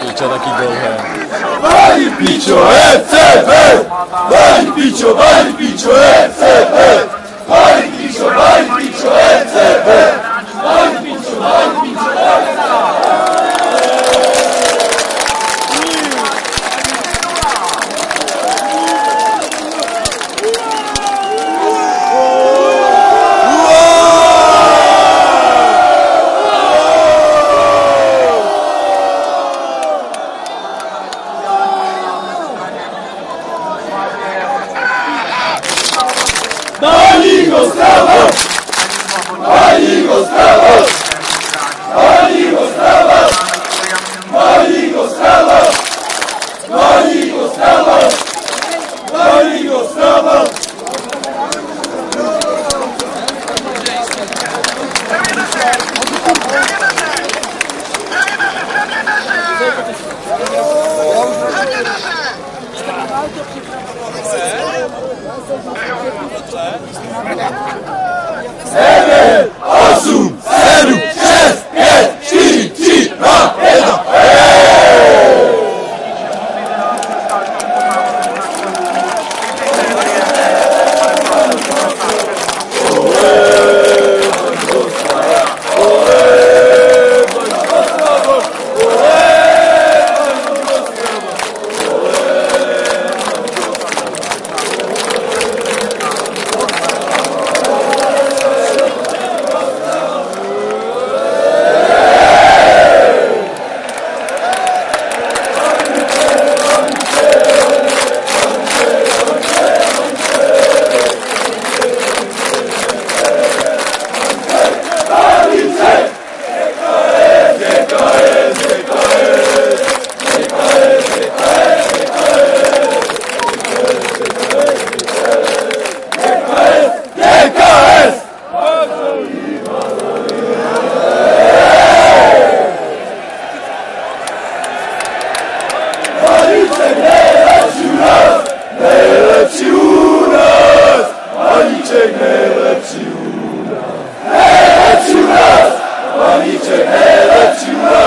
Kurczę, taki gol. Vai Piccio, ECB! Vai Piccio, vai Piccio, ECB! Vai Piccio, vai Piccio, ECB! ¡Dali Gustavo! ¡Dali Gustavo! ¡Dali Gustavo! ¡Dali Gustavo! ¡Dali Gustavo! Seven, Osum, Seru, Chef, é, Get, Chi, Chi, Rock! Tá. to hell at you.